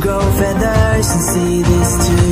grow feathers and see this too